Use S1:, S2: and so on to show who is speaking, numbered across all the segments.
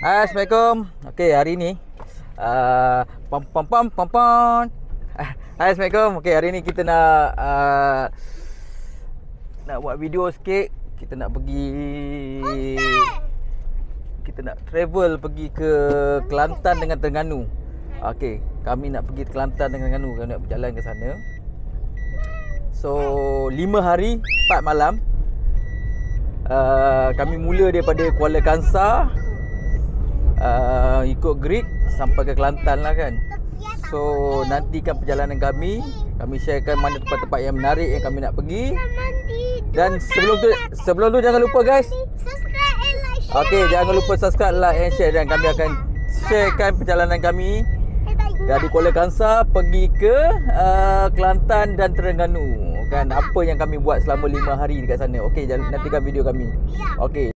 S1: Hai, Assalamualaikum. Okey, hari ni uh, pam pam pam pam. Ah, Hai, Assalamualaikum. Okey, hari ni kita nak uh, nak buat video sikit. Kita nak pergi kita nak travel pergi ke Kelantan dengan Terengganu. Okey, kami nak pergi ke Kelantan dengan Terengganu. Kami nak berjalan ke sana. So, 5 hari, 4 malam. Uh, kami mula daripada Kuala Kangsar uh, ikut Greek sampai ke Kelantan lah kan. So nantikan perjalanan kami, kami sharekan mana tempat-tempat yang menarik yang kami nak pergi. Dan sebelum tu sebelum tu jangan lupa guys. Okey, jangan lupa subscribe, like and share dan kami akan sharekan perjalanan kami dari Kuala Kangsar pergi ke uh, Kelantan dan Terengganu. Kan apa yang kami buat selama 5 hari dekat sana. Okey, nantikan video kami. Okey.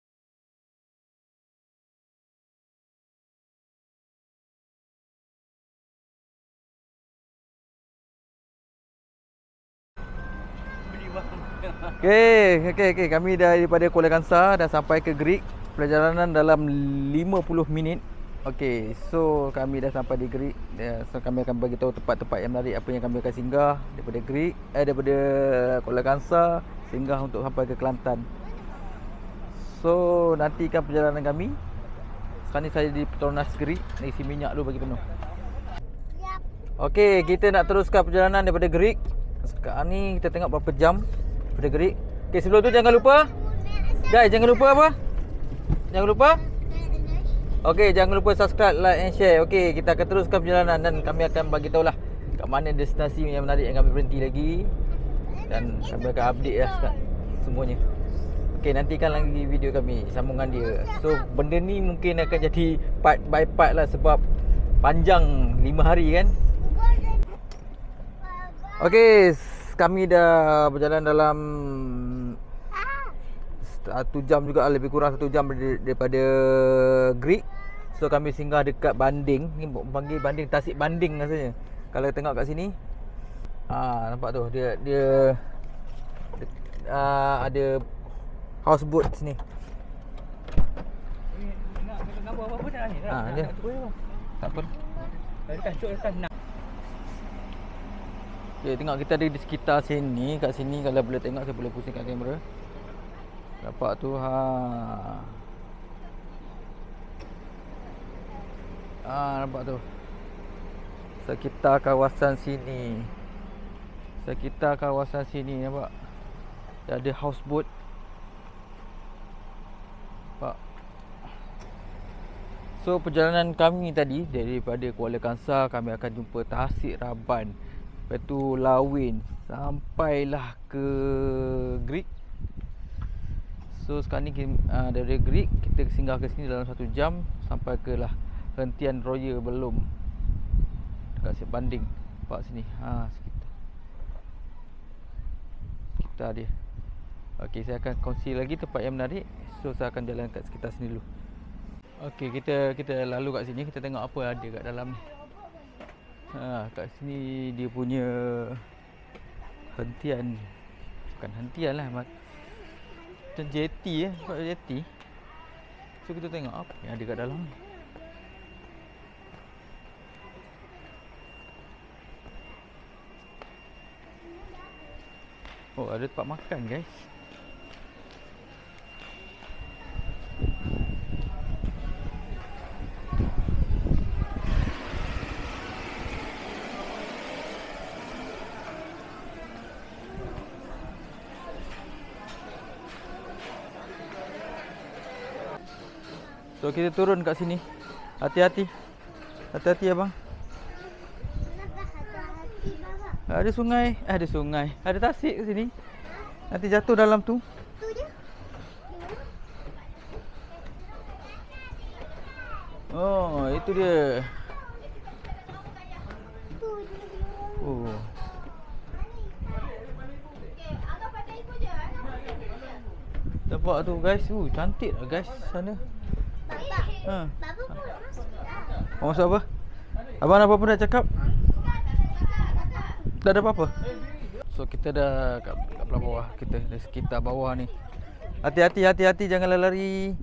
S1: Okey, okey, okey. Kami dah daripada Kuala Kangsar dah sampai ke Greek. Perjalanan dalam 50 minit. Okey, so kami dah sampai di Greek. Ya, so kami akan bagi tahu tempat-tempat yang menarik apa yang kami akan singgah daripada Greek eh daripada Kuala Kangsar singgah untuk sampai ke Kelantan. So, nantikan perjalanan kami. Sekarang ni saya di Petronas Greek. Nak isi minyak dulu bagi penuh. Okey, kita nak teruskan perjalanan daripada Greek. Sekarang ni kita tengok berapa jam daripada Greek. Okey, sebelum tu jangan lupa Guys, jangan lupa apa? Jangan lupa Okey, jangan lupa subscribe, like and share. Okey, kita akan teruskan perjalanan dan kami akan bagi tahulah kat mana destinasi yang menarik yang kami berhenti lagi dan kami akan update lah semuanya. Okey, nantikan lagi video kami sambungan dia. So, benda ni mungkin akan jadi part by part lah sebab panjang 5 hari kan. Okey, kami dah berjalan dalam satu jam juga lebih kurang satu jam dari- daripada Greek. So kami singgah dekat Banding. Ni panggil Banding Tasik Banding rasanya. Kalau tengok kat sini. Ah nampak tu dia dia, dia uh, ada houseboat sini.
S2: Nak kena gambar apa-apa
S1: dia. Tak apa.
S2: Tadi cuk nak.
S1: Okay, tengok kita ada di sekitar sini, kat sini kalau boleh tengok saya boleh pusingkan kamera. Nampak tu ha. Ah nampak tu. Sekitar kawasan sini. Sekitar kawasan sini nampak. Dia ada houseboat. Nampak. So perjalanan kami tadi daripada Kuala Kangsar kami akan jumpa Tasik Raban. Lepas tu Lawin sampailah ke Greek. So sekarang ni uh, dari Greek kita singgah ke sini dalam satu jam sampai ke lah hentian Royal belum dekat Sip Banding. Nampak sini. Ha sekitar. Sekitar dia. Okey, saya akan kongsi lagi tempat yang menarik. So saya akan jalan kat sekitar sini dulu. Okey, kita kita lalu kat sini kita tengok apa ada kat dalam ni. Ha, kat sini dia punya hentian bukan hentian lah. Macam jetty eh, jetty. So kita tengok apa yang ada kat dalam ni. Oh, ada tempat makan guys. So kita turun kat sini. Hati-hati. Hati-hati abang.
S3: Kenapa hati-hati baba?
S1: Ada sungai, eh, ada sungai. Ada tasik kat sini. Nanti jatuh dalam tu. Oh, itu dia. Oh. Nampak tu guys. Uh, cantik lah guys sana. Ha.
S3: Pun masuk
S1: masuk apa? Abang ada apa-apa nak cakap? Tak ada apa-apa. So kita dah kat, kat belah bawah kita dah sekitar bawah ni. Hati-hati hati-hati jangan lari.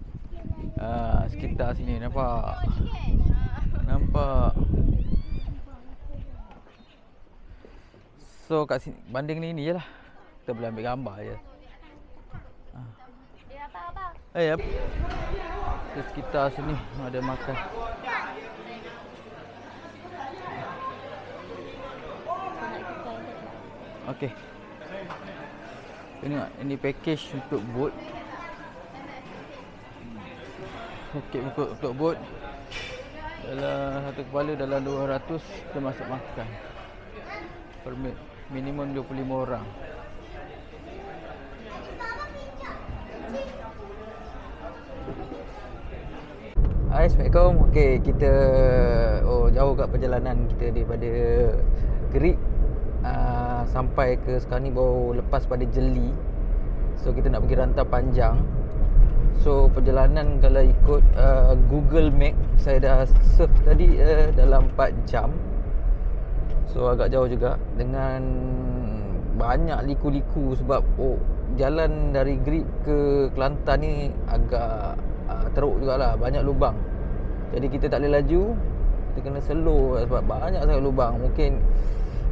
S1: Ah, sekitar sini nampak. Nampak. So kat sini banding ni ni je lah. Kita boleh ambil gambar je.
S3: Apa?
S1: Eh, apa? Di sekitar sini ada makan. Okey. Tengok ini package untuk boat. Okey untuk untuk boat. Dalam satu kepala dalam 200 termasuk makan. Permit minimum 25 orang. Hai, Assalamualaikum. Okey, kita oh jauh kat perjalanan kita daripada uh, sampai ke sekarang ni baru lepas pada Jeli. So kita nak pergi rantau panjang. So perjalanan kalau ikut uh, Google Map saya dah surf tadi uh, dalam 4 jam. So agak jauh juga dengan banyak liku-liku sebab oh jalan dari Grid ke Kelantan ni agak uh, teruk jugalah banyak lubang. Jadi kita tak boleh laju. Kita kena slow sebab banyak sangat lubang. Mungkin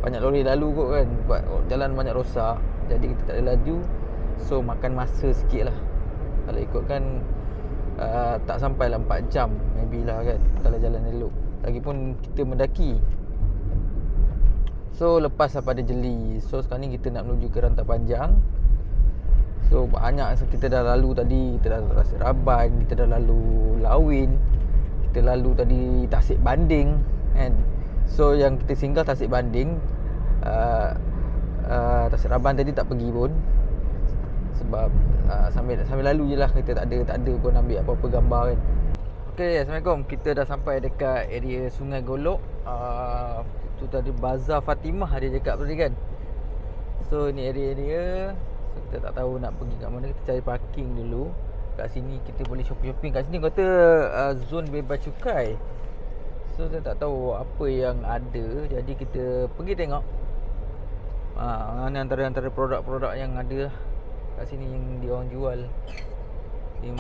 S1: banyak lori lalu kot kan. Sebab jalan banyak rosak. Jadi kita tak boleh laju. So makan masa sikit lah. Kalau ikutkan uh, Tak sampai lah 4 jam Maybe lah kan Kalau jalan elok. Lagipun kita mendaki. So lepas lah pada jeli. So sekarang ni kita nak menuju ke rantai panjang. So banyak kita dah lalu tadi. Kita dah rasa Raban Kita dah lalu Lawin. Kita lalu tadi Tasik Banding kan So yang kita singgah Tasik Banding uh, uh, Tasik Raban tadi tak pergi pun sebab uh, sambil sambil lalu je lah kita tak ada tak ada pun ambil apa-apa gambar kan. Okey, assalamualaikum. Kita dah sampai dekat area Sungai Golok. Uh, tu tadi Bazar Fatimah dia cakap tadi kan. So ni area dia. So, kita tak tahu nak pergi kat mana. Kita cari parking dulu. Kat sini kita boleh shopping-shopping. Kat sini kata uh, zone bebas cukai. So saya tak tahu apa yang ada. Jadi kita pergi tengok. Ah, ni antara-antara produk-produk yang ada kat sini yang dia orang jual. Dia,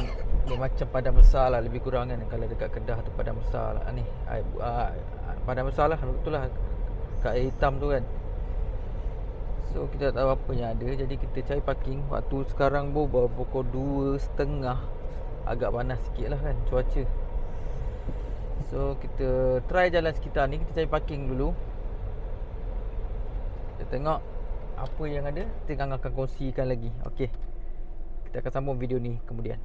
S1: dia macam padang besar lah lebih kurang kan. Kalau dekat Kedah tu padang besar lah. Ni uh, padang besar lah. Betul lah. Kat air hitam tu kan. So kita tak tahu apa yang ada. Jadi kita cari parking. Waktu sekarang pun baru pukul 2.30 agak panas sikit lah kan cuaca so kita try jalan sekitar ni. Kita cari parking dulu. Kita tengok apa yang ada. Kita akan kongsikan lagi. Okey kita akan sambung video ni kemudian.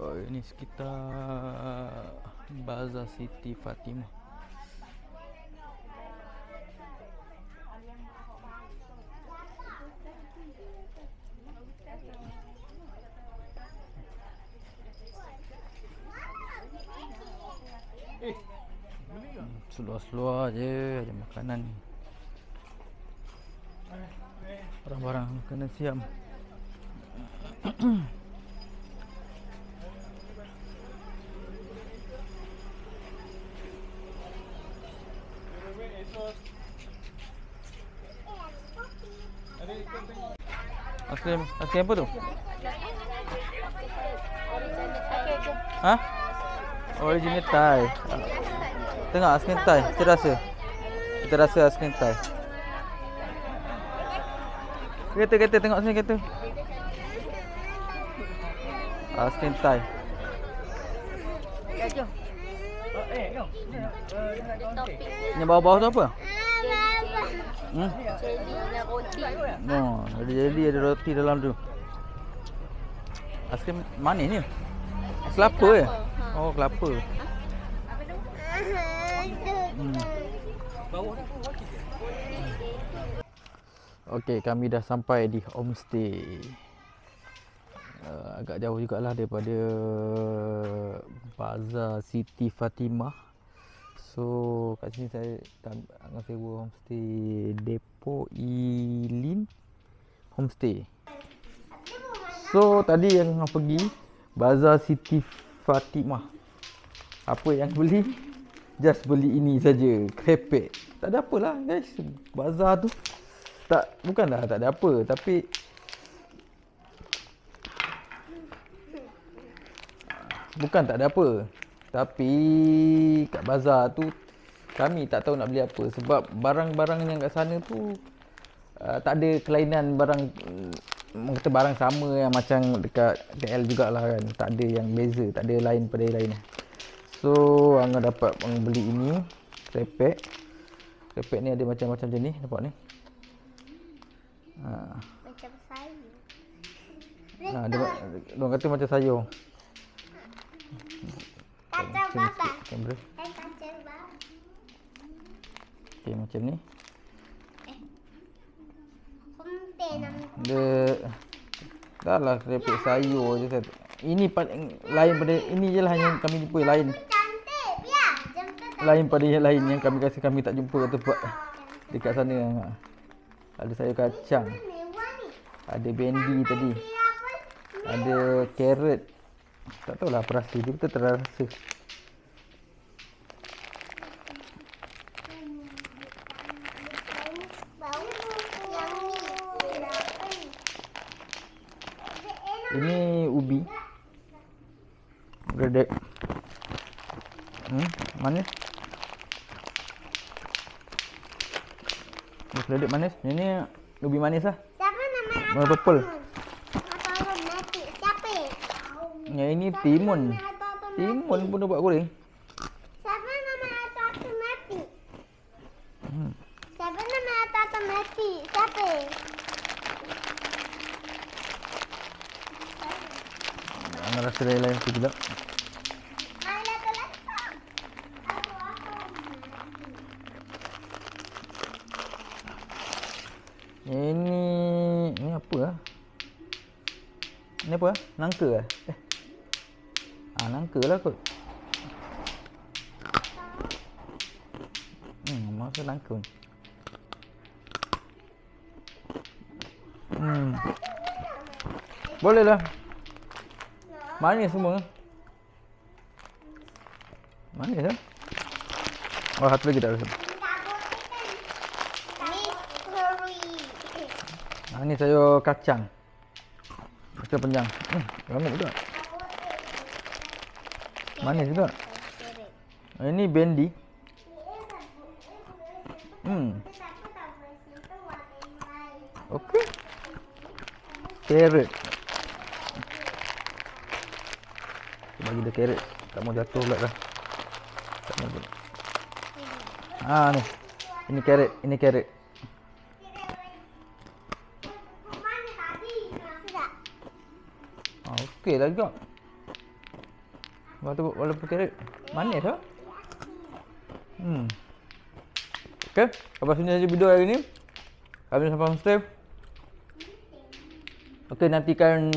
S1: Oh ini sekitar Bazar Siti Fatimah Seluar-seluar je ada makanan ni. Barang-barang kena siam. Aiskrim, aiskrim apa tu? Ha? Original Thai. Tengok aiskrim Thai. Kita rasa. Kita rasa aiskrim Thai. Kereta kereta tengok sini kereta. Thai.
S2: Eh, jom.
S1: Yang bawah-bawah tu apa? Hmm? Oh, ada jadi ada roti dalam tu. Aiskrim manis ni. Kelapa eh? Oh, kelapa. Hmm.
S2: Bawah je.
S1: Okey, kami dah sampai di homestay. Uh, agak jauh jugalah daripada Bazar Siti Fatimah. So, kat sini saya tak akan sewa homestay Depo Ilin Homestay. So, tadi yang pergi Bazar Siti Fatimah. Apa yang beli? Just beli ini saja, krepek. Tak ada apalah guys, bazar tu Tak, bukanlah tak ada apa tapi Bukan tak ada apa. Tapi kat bazar tu kami tak tahu nak beli apa sebab barang-barang yang kat sana tu uh, tak ada kelainan barang mm, kata barang sama yang macam dekat KL jugalah kan. Tak ada yang beza, tak ada lain pada yang lain. So, Angah dapat membeli ini Repek Repek ni ada macam-macam jenis Nampak ni ha.
S3: Macam sayur.
S1: Ha, dia, dia kata macam sayur
S3: Kacang
S1: Sini
S3: baba.
S1: sikit kamera
S3: Eh, kacang baba.
S1: Okay, macam ni
S3: Kumpe nama.
S1: Dia Dah lah repek sayur je saya. Ini paling lain pada Ini je lah yang kami jumpa lain. Lain pada yang lain yang kami rasa kami tak jumpa kat tempat Dekat sana. Ada sayur kacang. Ada bendi tadi? Ada carrot Tak tahulah apa rasa Dia betul terasa? Ini ubi Gredek Hmm, manis Ini gredek manis Ini ubi manis lah
S3: Siapa nama
S1: Warna purple.
S3: Siapa?
S1: Yang ini timun Timun pun dia buat goreng
S3: Siapa nama Atau mati?
S1: hmm.
S3: Siapa nama Atau mati? Siapa?
S1: Rasa lain-lain tu juga? Ini Ini apa lah Ini apa lah Nangka lah Eh. Ah nangka lah kot. Hmm masa nangka ni. Hmm. Boleh lah Manis semua Manis lah Oh satu lagi tak rasa
S3: Mystery.
S1: Ah, ni sayur kacang. Kacang panjang. Hmm, ramai juga. Manis juga. Ah, Ini bendi. Hmm, okey. Carrot. Kita bagi dia carrot. Tak mau jatuh pula dah. Tak mau. jatuh. Ah ni. Ini carrot, ini carrot. Ah, okey lah juga. Walaupun, walaupun carrot manis lah. Hmm. Okey, sampai sini saja video hari ni. Kami sampai homestay. Okey, nantikan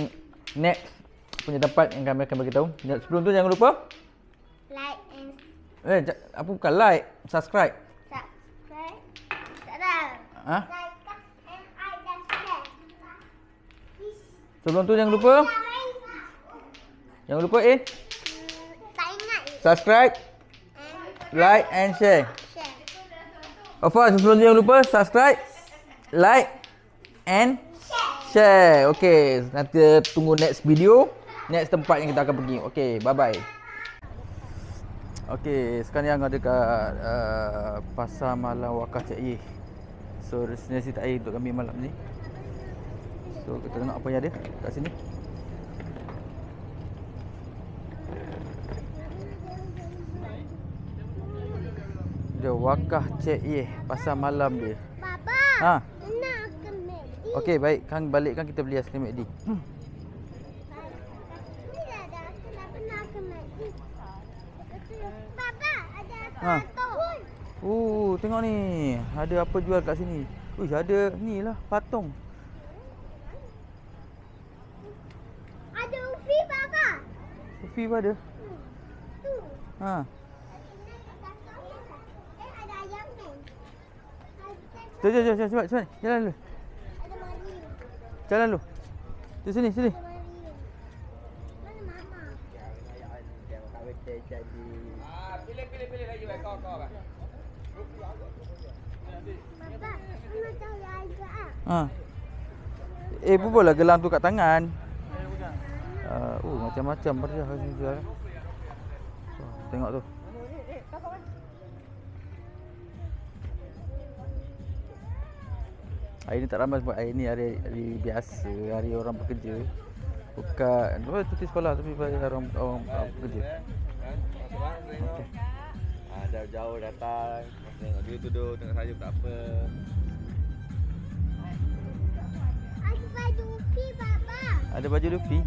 S1: next punya tempat yang kami akan bagi tahu. Sebelum tu jangan lupa
S3: Like and
S1: eh apa bukan like, subscribe.
S3: subscribe. Tak tahu.
S1: Ha?
S3: Like and I just share. Please.
S1: Sebelum tu jangan lupa jangan lupa eh
S3: Tak ingat.
S1: subscribe,
S3: And
S1: like and share.
S3: share.
S1: Apa sebelum tu jangan lupa subscribe, like and share. Okey, nanti tunggu next video, next tempat yang kita akan pergi. Okey, bye bye. Okey, sekarang yang ada dekat uh, Pasar Malam Wakaf Cik Yeh. So, destinasi tak air untuk kami malam ni. So, kita tengok apa yang ada kat sini. Dia Wakaf Cik Yeh, pasar malam dia.
S3: Baba.
S1: Ha.
S3: Nak ke?
S1: Okey, baik. Kang balik kan kita beli aiskrim McD. Hmm.
S3: Ni ada aku nak pernah ke Medi. Baba, ada
S1: Ha. Oh, tengok ni. Ada apa jual kat sini? Uish, ada ni lah patung.
S3: Ada Ufi, Baba.
S1: Sufi pun ada.
S3: Tu.
S1: Ha.
S3: Ada ayam.
S1: Jom, jom, jom, cepat, cepat. Jalan dulu. Jalan dulu. Di sini, sini. Ha. Eh, bubuhlah gelang tu kat tangan. Uh, oh, macam-macam meriah ni jual. Oh, tengok tu. Hari ni tak ramai sebab hari ni hari, hari biasa, hari orang bekerja. Bukan, oh, cuti sekolah tapi hari orang, orang, orang bekerja.
S2: Okay. Ah, dah jauh datang. Tengok dia duduk, tengok saya tak apa.
S3: Baju Ufi, Baba.
S1: Ada baju Luffy.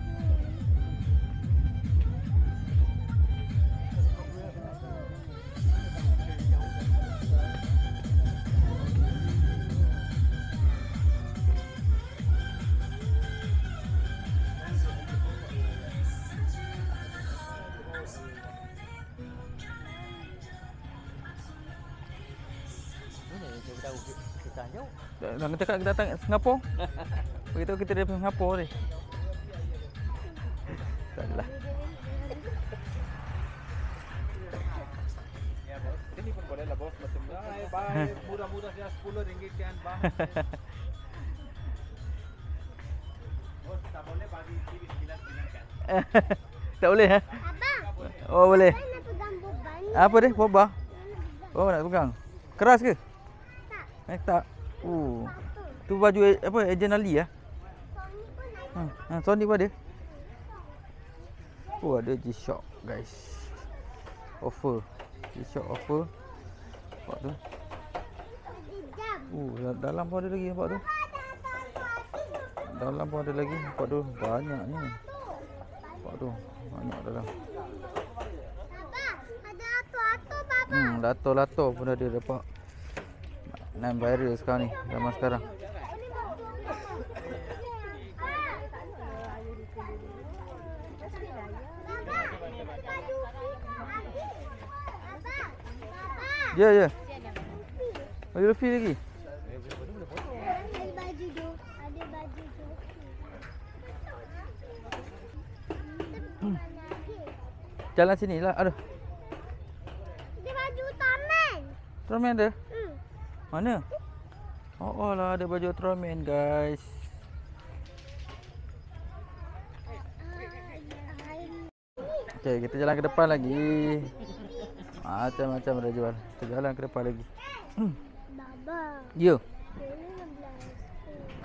S2: Mana saya tahu kita jauh.
S1: Cakap kita datang Singapura. Beritahu kita dari Singapura ni. Tak adalah.
S2: Ya bos. Sini pun boleh lah bos macam baik baik murah-murah dia 10 ringgit kan bang. Bos tak boleh bagi TV 99 kan.
S1: tak boleh ha?
S3: Abang,
S1: Oh boleh. Apa dia? Boba? Oh nak pegang. Keras ke?
S3: Tak,
S1: Eh tak. Oh.
S3: apa?
S1: Tu baju eh, apa Agent Ali ah.
S3: Ada.
S1: Ha, ha Sony pun ada. Oh ada G-Shock guys. Offer. G-Shock offer. Nampak tu. Oh da- dalam pun ada lagi nampak tu. Dalam pun ada lagi nampak tu. Banyaknya. Nampak tu. Banyak dalam. Hmm, lato-lato pun ada dapat. Nan viral sekarang ni, zaman sekarang. Ya, ya. Baju Luffy lagi.
S3: Ada baju tu.
S1: Jalan sini lah. Aduh.
S3: Ada baju Ultraman.
S1: Ultraman ada?
S3: Hmm.
S1: Mana? Oh, oh lah ada baju Ultraman guys. Okey, kita jalan ke depan lagi. Macam-macam ada jual. Kita jalan ke depan lagi.
S3: Baba.
S1: Ya.
S3: Ini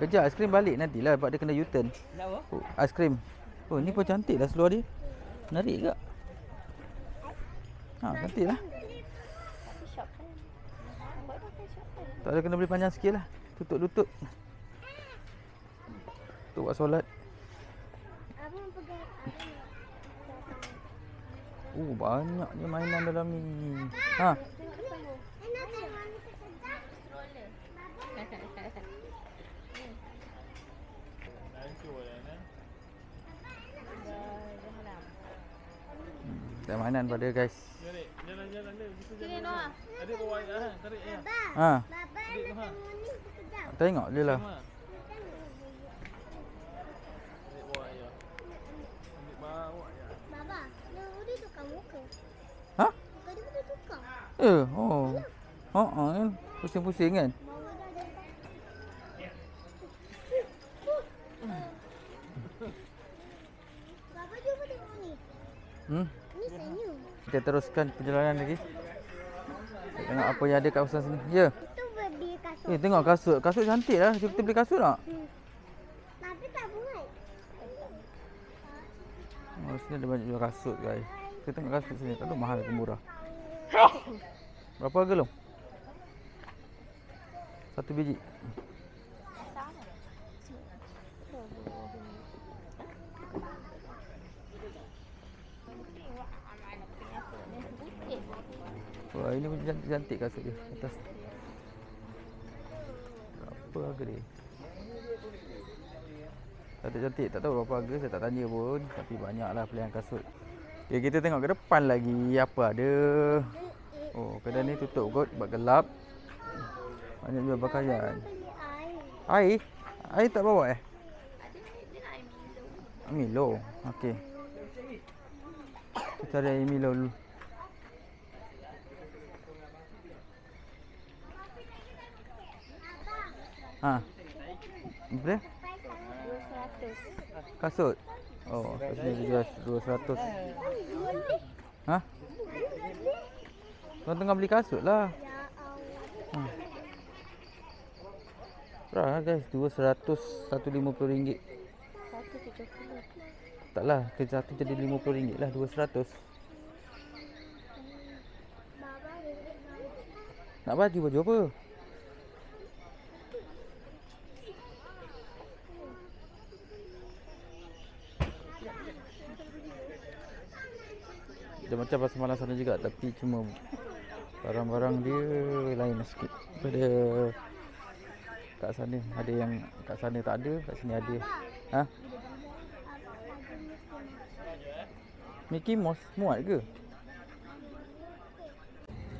S3: 16.
S1: Kejap aiskrim balik nantilah sebab dia kena U-turn.
S2: Nak apa?
S1: Oh, aiskrim. Oh, ni pun cantik lah seluar dia. Menarik ke? Ha, cantik lah. Tak ada kena beli panjang sikit lah. Tutup lutut. Untuk buat solat.
S3: Abang pegang.
S1: Oh, banyaknya mainan dalam ni. Ha,
S3: sekejap.
S1: ada mainan pada guys.
S2: Jalan-jalan dia gitu jalan. Bawa air ah, tarik.
S3: Baba.
S1: Ha,
S3: Baba ni
S1: tengok je lah.
S2: Adik bawa air. Adik bawa air.
S3: Baba, dia udah tukar muka.
S1: Ha?
S3: Muka dia udah
S1: Eh, oh. Ha, ha, kan. Pusing-pusing kan?
S3: Tengok ni.
S1: Hmm. Kita teruskan perjalanan lagi. Kita tengok apa yang ada kat kawasan sini. Ya.
S3: Itu baby kasut.
S1: Eh, tengok kasut. Kasut cantik lah. Jom kita beli kasut tak?
S3: Hmm. Tapi tak bungai.
S1: Oh, sini ada banyak jual kasut guys. Kita tengok kasut sini. Tak tahu mahal ke murah. Berapa harga lo? Satu biji. Wah, ini pun cantik, cantik kasut dia atas. Berapa harga dia? Cantik-cantik, tak tahu berapa harga, saya tak tanya pun Tapi banyaklah pilihan kasut Okay, kita tengok ke depan lagi apa ada Oh, kedai ni tutup kot sebab gelap Banyak jual pakaian
S3: air.
S1: Air? Tak bawa eh? Milo. Okey. Kita cari air Milo dulu. Ha. Apa dia? Kasut. Oh, kat sini dia jual 200. Ha? Tuan tengah beli kasut lah. Ha. Murah lah guys, 200 150 ringgit. Taklah, ke satu jadi 50 ringgit lah, 200. Nak baju baju apa? Dia macam pasar malam sana juga tapi cuma barang-barang dia lain sikit daripada kat sana ada yang kat sana tak ada kat sini ada ha Mickey Mouse muat ke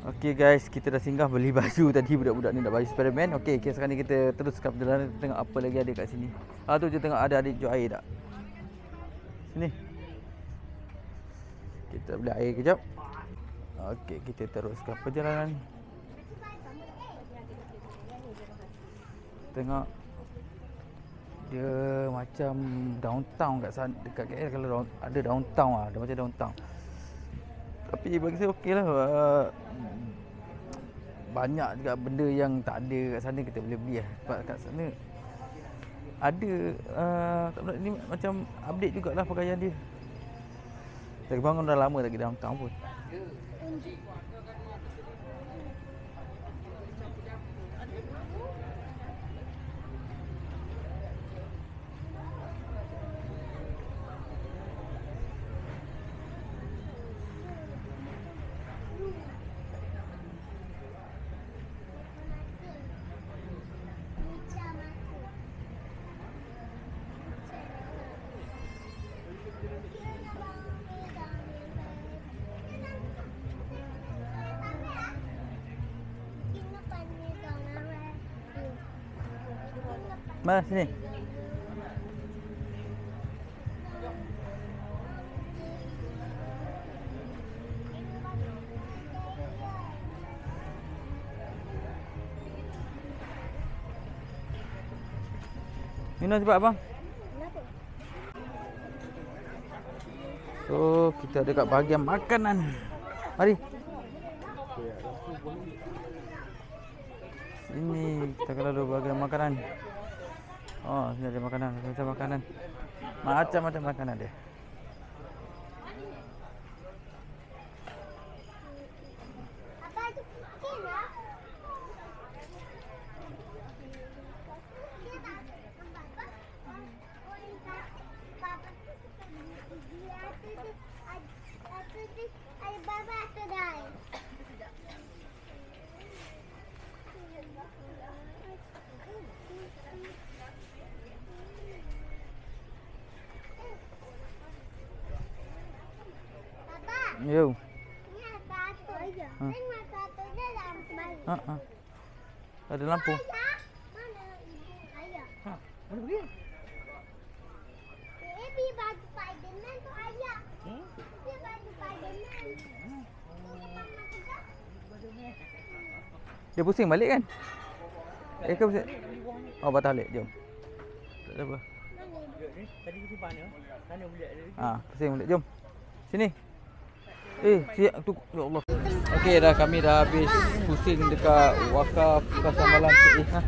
S1: Okey guys, kita dah singgah beli baju tadi budak-budak ni nak baju Spiderman. Okey, okay, sekarang ni kita teruskan perjalanan tengok apa lagi ada kat sini. Ah tu je tengok ada adik jual air tak? Sini. Kita beli air kejap. Okey, kita teruskan perjalanan. Tengok dia macam downtown kat sana dekat KL kalau ada downtown ah, dia macam downtown. Tapi bagi saya okey lah. Uh, banyak juga benda yang tak ada kat sana kita boleh beli lah. Sebab kat sana ada uh, tak ni macam update jugalah pakaian dia. Saya bangun dah lama tak pergi downtown Mana sini? Minum cepat abang. So, kita ada kat bahagian makanan. Mari. Sini kita kalau ada bahagian makanan. Oh, ada makanan, macam makanan. Macam-macam makanan dia.
S3: Apa itu kucing ya? Papa,
S1: Yo.
S3: ini satu aja.
S1: Ha.
S3: Ini satu dia dalam balik.
S1: Ha ah. Ada lampu.
S3: Ayah, mana ibu ayah?
S1: Ha, mana dia?
S3: Baby baju Spiderman tu ayah. Dia baju Spiderman. Ini mama juga.
S1: Dia pusing balik kan? Eh ke pusing? Oh patah balik, jom. Tak ada apa.
S2: Tadi kita mana? Mana budak dia?
S1: Ha, pusing balik, jom. Sini. Eh, siap tu. Ya Allah. Okey dah kami dah habis pusing dekat wakaf pasar malam tu. Eh, ha.